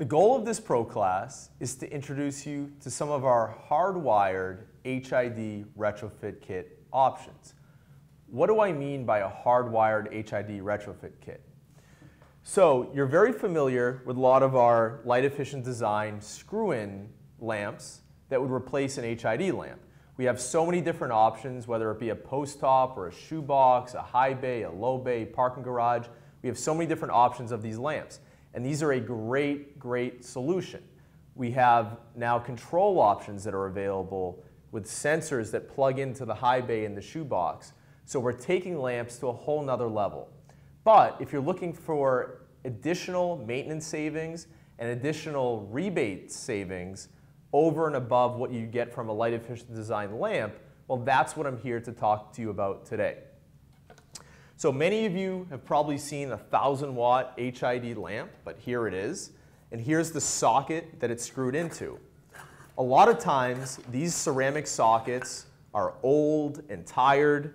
The goal of this pro class is to introduce you to some of our hardwired HID retrofit kit options. What do I mean by a hardwired HID retrofit kit? So you're very familiar with a lot of our light efficient design screw-in lamps that would replace an HID lamp. We have so many different options, whether it be a post top or a shoebox, a high bay, a low bay, parking garage. We have so many different options of these lamps. And these are a great, great solution. We have now control options that are available with sensors that plug into the high bay and the shoebox. So we're taking lamps to a whole nother level. But if you're looking for additional maintenance savings and additional rebate savings over and above what you get from a light efficient design lamp, well, that's what I'm here to talk to you about today. So many of you have probably seen a 1000 watt HID lamp, but here it is. And here's the socket that it's screwed into. A lot of times, these ceramic sockets are old and tired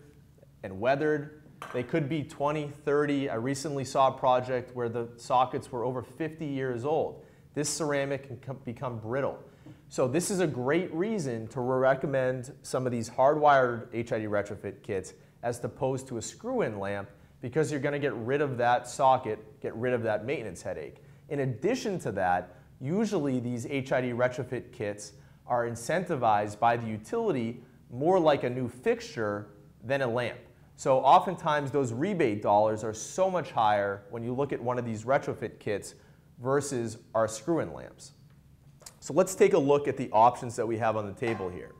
and weathered. They could be 20, 30. I recently saw a project where the sockets were over 50 years old. This ceramic can become brittle. So this is a great reason to recommend some of these hardwired HID retrofit kits as opposed to a screw-in lamp because you're going to get rid of that socket, get rid of that maintenance headache. In addition to that, usually these HID retrofit kits are incentivized by the utility more like a new fixture than a lamp. So oftentimes those rebate dollars are so much higher when you look at one of these retrofit kits versus our screw-in lamps. So let's take a look at the options that we have on the table here.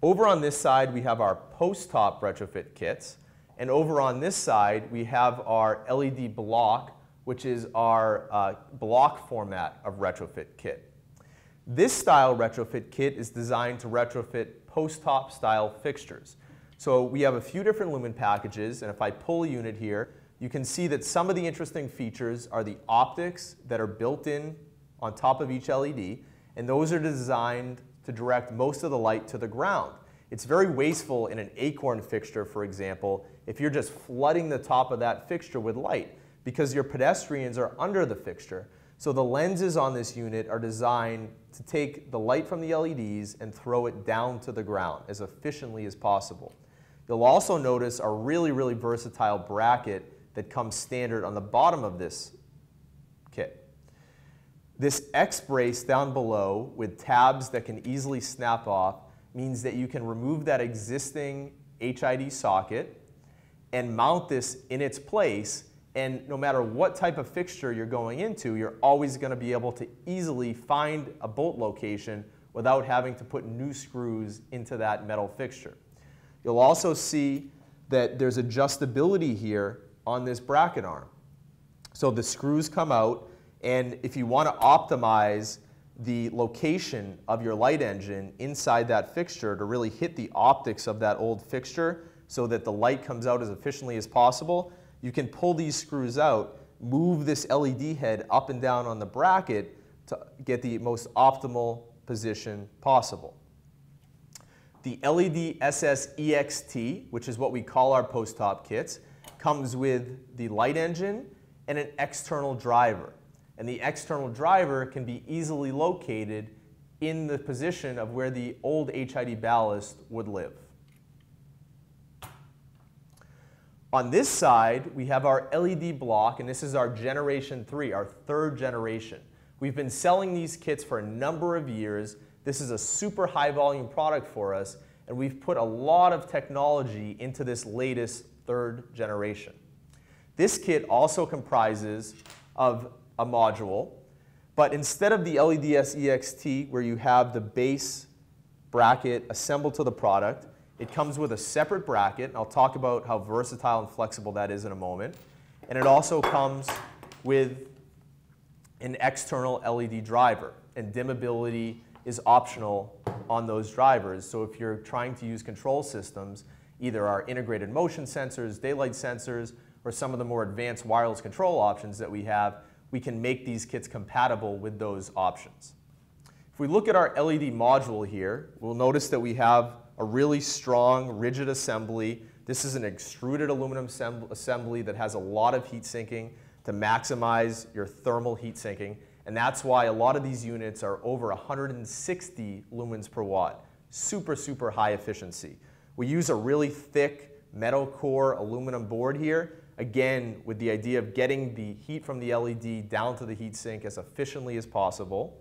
Over on this side, we have our post-top retrofit kits. And over on this side, we have our LED block, which is our uh, block format of retrofit kit. This style retrofit kit is designed to retrofit post-top style fixtures. So we have a few different lumen packages, and if I pull a unit here, you can see that some of the interesting features are the optics that are built in on top of each LED, and those are designed to direct most of the light to the ground. It's very wasteful in an acorn fixture, for example, if you're just flooding the top of that fixture with light because your pedestrians are under the fixture. So the lenses on this unit are designed to take the light from the LEDs and throw it down to the ground as efficiently as possible. You'll also notice a really, really versatile bracket that comes standard on the bottom of this. This X brace down below with tabs that can easily snap off means that you can remove that existing HID socket and mount this in its place and no matter what type of fixture you're going into, you're always going to be able to easily find a bolt location without having to put new screws into that metal fixture. You'll also see that there's adjustability here on this bracket arm. So the screws come out and if you want to optimize the location of your light engine inside that fixture to really hit the optics of that old fixture so that the light comes out as efficiently as possible, you can pull these screws out, move this LED head up and down on the bracket to get the most optimal position possible. The LED SS EXT, which is what we call our post-top kits, comes with the light engine and an external driver and the external driver can be easily located in the position of where the old HID ballast would live. On this side, we have our LED block, and this is our generation 3, our third generation. We've been selling these kits for a number of years. This is a super high volume product for us, and we've put a lot of technology into this latest third generation. This kit also comprises of a module, but instead of the LEDS EXT where you have the base bracket assembled to the product, it comes with a separate bracket, and I'll talk about how versatile and flexible that is in a moment. And it also comes with an external LED driver, and dimmability is optional on those drivers. So if you're trying to use control systems, either our integrated motion sensors, daylight sensors, or some of the more advanced wireless control options that we have, we can make these kits compatible with those options. If we look at our LED module here, we'll notice that we have a really strong, rigid assembly. This is an extruded aluminum assembly that has a lot of heat sinking to maximize your thermal heat sinking. And that's why a lot of these units are over 160 lumens per watt. Super, super high efficiency. We use a really thick metal core aluminum board here, again, with the idea of getting the heat from the LED down to the heatsink as efficiently as possible.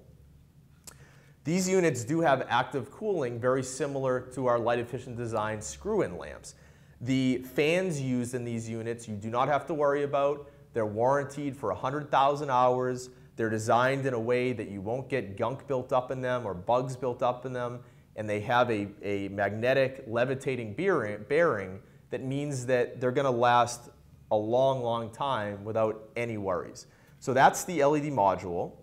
These units do have active cooling, very similar to our light efficient design screw-in lamps. The fans used in these units you do not have to worry about. They're warranted for 100,000 hours. They're designed in a way that you won't get gunk built up in them or bugs built up in them. And they have a, a magnetic levitating bearing that means that they're going to last a long, long time without any worries. So that's the LED module.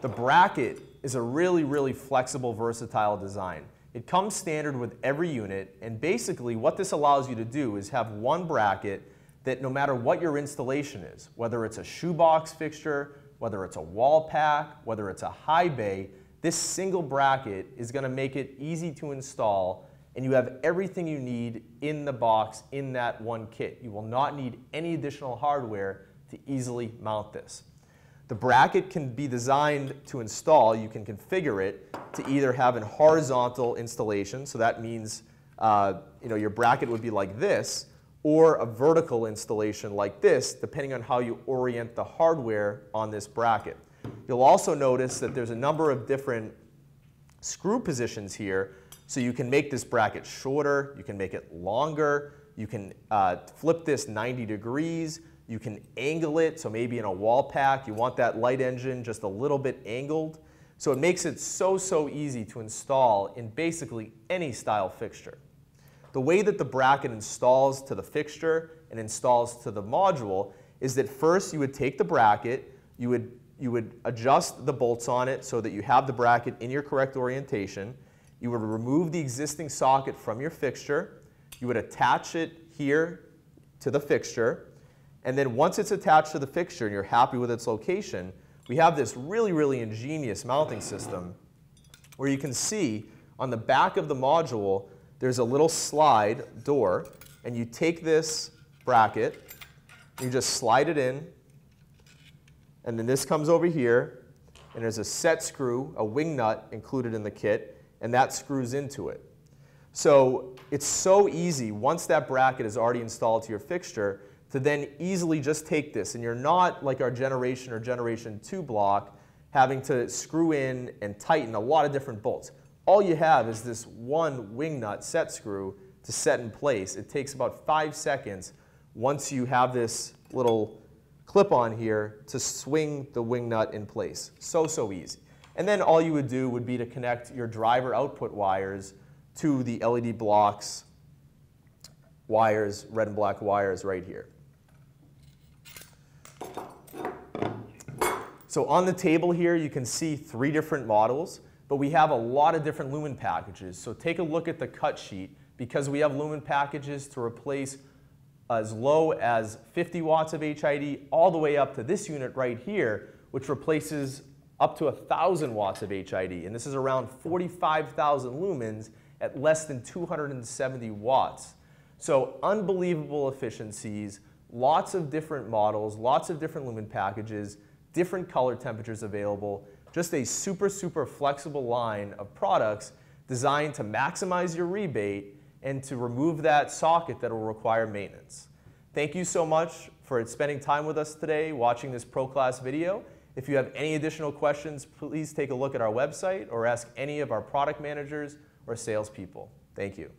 The bracket is a really, really flexible, versatile design. It comes standard with every unit, and basically what this allows you to do is have one bracket that no matter what your installation is, whether it's a shoebox fixture, whether it's a wall pack, whether it's a high bay, this single bracket is going to make it easy to install and you have everything you need in the box in that one kit. You will not need any additional hardware to easily mount this. The bracket can be designed to install. You can configure it to either have a horizontal installation, so that means uh, you know, your bracket would be like this, or a vertical installation like this, depending on how you orient the hardware on this bracket. You'll also notice that there's a number of different screw positions here, so you can make this bracket shorter, you can make it longer, you can uh, flip this 90 degrees, you can angle it, so maybe in a wall pack, you want that light engine just a little bit angled. So it makes it so, so easy to install in basically any style fixture. The way that the bracket installs to the fixture and installs to the module is that first you would take the bracket, you would, you would adjust the bolts on it so that you have the bracket in your correct orientation. You would remove the existing socket from your fixture. You would attach it here to the fixture. And then once it's attached to the fixture and you're happy with its location, we have this really, really ingenious mounting system where you can see on the back of the module, there's a little slide door, and you take this bracket, you just slide it in, and then this comes over here, and there's a set screw, a wing nut included in the kit, and that screws into it. So it's so easy, once that bracket is already installed to your fixture, to then easily just take this. And you're not like our generation or generation 2 block having to screw in and tighten a lot of different bolts. All you have is this one wing nut set screw to set in place. It takes about five seconds once you have this little clip on here to swing the wing nut in place. So, so easy. And then all you would do would be to connect your driver output wires to the LED blocks wires, red and black wires right here. So on the table here, you can see three different models, but we have a lot of different lumen packages. So take a look at the cut sheet because we have lumen packages to replace as low as 50 watts of HID all the way up to this unit right here, which replaces up to 1,000 watts of HID. And this is around 45,000 lumens at less than 270 watts. So unbelievable efficiencies, lots of different models, lots of different lumen packages, different color temperatures available, just a super, super flexible line of products designed to maximize your rebate and to remove that socket that will require maintenance. Thank you so much for spending time with us today watching this Pro Class video. If you have any additional questions, please take a look at our website or ask any of our product managers or salespeople. Thank you.